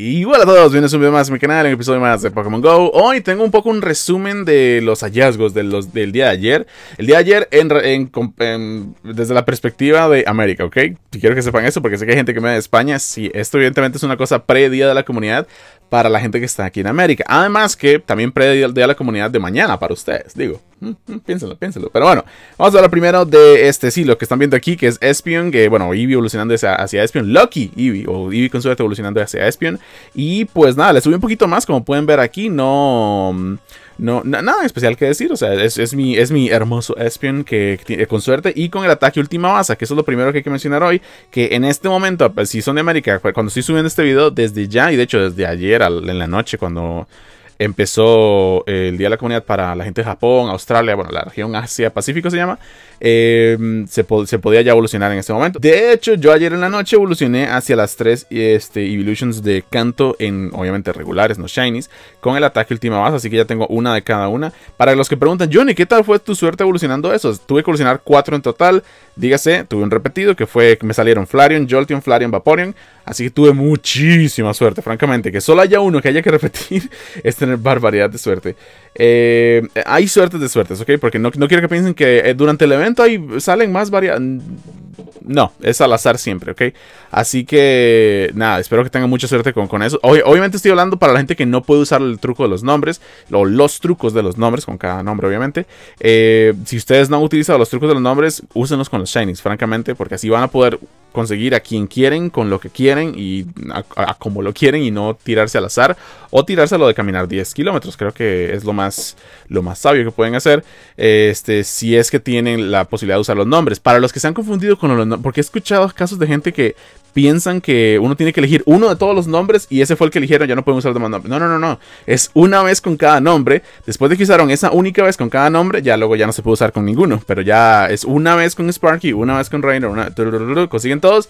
Y hola a todos, bienvenidos a un video más en mi canal, un episodio más de Pokémon GO. Hoy tengo un poco un resumen de los hallazgos de los, del día de ayer. El día de ayer en, desde la perspectiva de América, ¿ok? Quiero que sepan eso porque sé que hay gente que me de España. Sí, esto evidentemente es una cosa pre-día de la comunidad para la gente que está aquí en América. Además que también pre-día de la comunidad de mañana para ustedes, digo. Mm, mm, Piénsenlo, piénsenlo. Pero bueno, vamos a hablar primero de este, sí, lo que están viendo aquí que es Espion Que bueno, Eevee evolucionando hacia, hacia Espion. Lucky Eevee, o Eevee con suerte evolucionando hacia Espion. Y pues nada, le subí un poquito más, como pueden ver aquí, no... No, nada especial que decir, o sea, es, mi, es mi hermoso Espion que, que, con suerte y con el ataque última base, que eso es lo primero que hay que mencionar hoy, que en este momento, pues, si son de América, cuando estoy subiendo este video desde ya, y de hecho desde ayer en la noche, cuando empezó el Día de la Comunidad para la gente de Japón, Australia, bueno, la región Asia-Pacífico se llama, em, se, podía ya evolucionar en este momento. De hecho, yo ayer en la noche evolucioné hacia las tres este, Evolutions de canto en, obviamente, regulares, no shinies, con el ataque última base, así que ya tengo una de cada una. Para los que preguntan, Johnny, ¿qué tal fue tu suerte evolucionando esos? Tuve que evolucionar cuatro en total, dígase, tuve un repetido que fue me salieron Flareon, Jolteon, Flareon, Vaporeon, así que tuve muchísima suerte, francamente, que solo haya uno que haya que repetir es barbaridad de suerte. Eh, hay suertes de suertes, ¿ok? Porque no, quiero que piensen que eh, durante el evento hay, salen más variadas. No, es al azar siempre, ¿ok? Así que, nada, espero que tengan mucha suerte con, con eso. obviamente estoy hablando para la gente que no puede usar el truco de los nombres, o los trucos de los nombres, con cada nombre, obviamente. Eh, si ustedes no han utilizado los trucos de los nombres, úsenlos con los shinies, francamente, porque así van a poder conseguir a quien quieren, con lo que quieren y a, como lo quieren y no tirarse al azar o tirarse a lo de caminar 10 kilómetros. Creo que es lo más, lo más sabio que pueden hacer este, si es que tienen la posibilidad de usar los nombres. Para los que se han confundido con los nombres, porque he escuchado casos de gente que piensan que uno tiene que elegir uno de todos los nombres y ese fue el que eligieron, ya no pueden usar demás nombres. No, no, no, no. Es una vez con cada nombre. Después de que usaron esa única vez con cada nombre, ya luego ya no se puede usar con ninguno. Pero ya es una vez con Sparky, una vez con Rainer, una... Consiguen todos,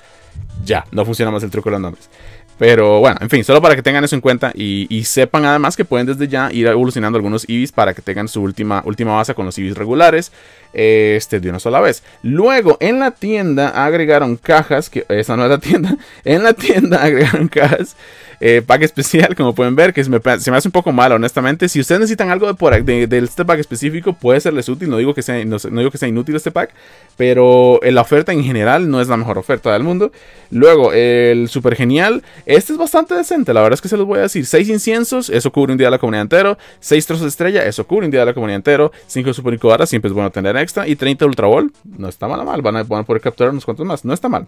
ya, no funciona más el truco de los nombres. Pero bueno, en fin, solo para que tengan eso en cuenta y, sepan además que pueden desde ya ir evolucionando algunos Eevees para que tengan su última, última base con los Eevees regulares este, de una sola vez. Luego, en la tienda agregaron cajas, que esa no es la tienda, en la tienda agregaron cajas eh, pack especial, como pueden ver, que se me, hace un poco mal, honestamente. Si ustedes necesitan algo de, por, este pack específico, puede serles útil. No digo, que sea, no, digo que sea inútil este pack, pero la oferta en general no es la mejor oferta del mundo. Luego, el super genial. Este es bastante decente, la verdad es que se los voy a decir. 6 inciensos, eso cubre un día de la comunidad entero. 6 trozos de estrella, eso cubre un día de la comunidad entero. 5 super incubadoras, siempre es bueno tener extra. Y 30 ultra ball, no está mal, mal. Van a, van a poder capturar unos cuantos más, no está mal.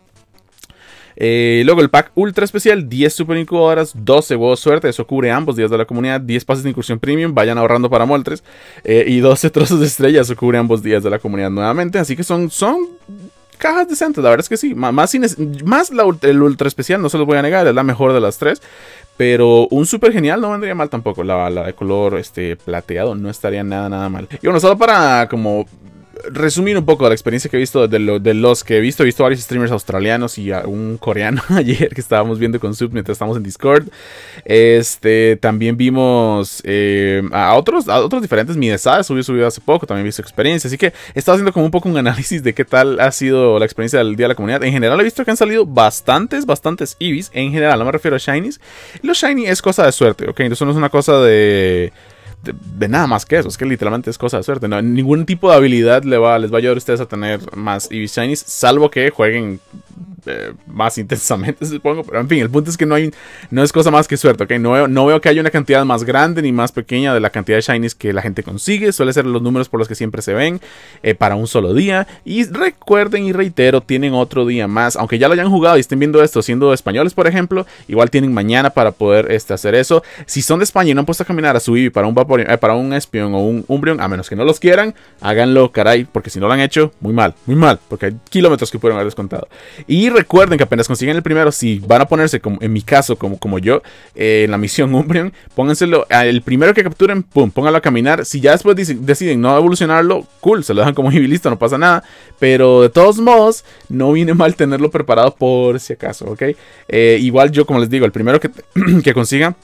Eh, luego el pack ultra especial, 10 super incubadoras, 12 huevos suerte, eso cubre ambos días de la comunidad, 10 pases de incursión premium, vayan ahorrando para Moltres, eh, y 12 trozos de estrella, eso cubre ambos días de la comunidad nuevamente, así que son, son cajas decentes, la verdad es que sí, más, más la, el ultra especial, no se los voy a negar, es la mejor de las tres, pero un super genial no vendría mal tampoco. La, la, de color este, plateado no estaría nada, nada mal. Y bueno, solo para como resumir un poco la experiencia que he visto de, los que he visto. He visto varios streamers australianos y a un coreano ayer que estábamos viendo con Sub mientras estamos en Discord. Este, también vimos eh, a otros a otros diferentes. Mi subió subido hace poco, también he visto experiencia. Así que he estado haciendo como un poco un análisis de qué tal ha sido la experiencia del Día de la Comunidad. En general he visto que han salido bastantes, bastantes Eevees. En general, no me refiero a Shinies. Los Shiny es cosa de suerte, ¿ok? Entonces no es una cosa de de, nada más que eso. Es que literalmente es cosa de suerte. No, ningún tipo de habilidad le va, les va a ayudar a ustedes a tener más Eevee Shinies, salvo que jueguen eh, más intensamente, supongo. Pero en fin, el punto es que no hay no es cosa más que suerte, ¿ok? No no veo que haya una cantidad más grande ni más pequeña de la cantidad de shinies que la gente consigue. Suele ser los números por los que siempre se ven eh, para un solo día. Y recuerden y reitero, tienen otro día más. Aunque ya lo hayan jugado y estén viendo esto siendo españoles, por ejemplo, igual tienen mañana para poder este, hacer eso. Si son de España y no han puesto a caminar a su Eevee para un Vaporeon, eh, para un Espion o un Umbreon, a menos que no los quieran, háganlo, caray, porque si no lo han hecho, muy mal, muy mal, porque hay kilómetros que pueden haber descontado. Y recuerden que apenas consiguen el primero, si van a ponerse, como en mi caso, como, como yo, eh, en la misión Umbreon, pónganselo, el primero que capturen, pum, pónganlo a caminar. Si ya después deciden no evolucionarlo, cool, se lo dejan como listo, no pasa nada. Pero de todos modos, no viene mal tenerlo preparado por si acaso, ¿ok? Eh, igual yo, como les digo, el primero que, que consiga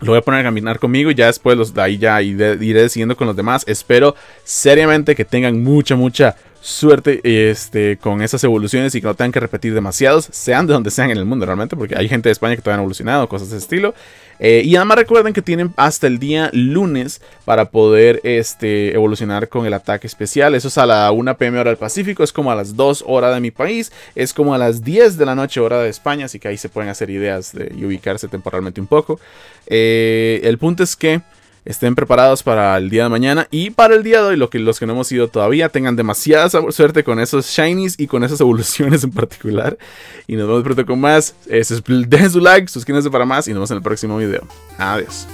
lo voy a poner a caminar conmigo y ya después los de ahí ya iré, iré decidiendo con los demás. Espero seriamente que tengan mucha, mucha, suerte este, con esas evoluciones y que no tengan que repetir demasiados, sean de donde sean en el mundo realmente, porque hay gente de España que todavía han evolucionado, cosas de ese estilo. Eh, y además recuerden que tienen hasta el día lunes para poder este, evolucionar con el ataque especial. Eso es a la 1 pm hora del Pacífico, es como a las 2 horas de mi país, es como a las 10 de la noche hora de España, así que ahí se pueden hacer ideas de, y ubicarse temporalmente un poco. Eh, el punto es que estén preparados para el día de mañana y para el día de hoy, lo que, los que no hemos ido todavía, tengan demasiada suerte con esos shinies y con esas evoluciones en particular. Y nos vemos pronto con más. dejen su like, suscríbanse para más y nos vemos en el próximo video. Adiós.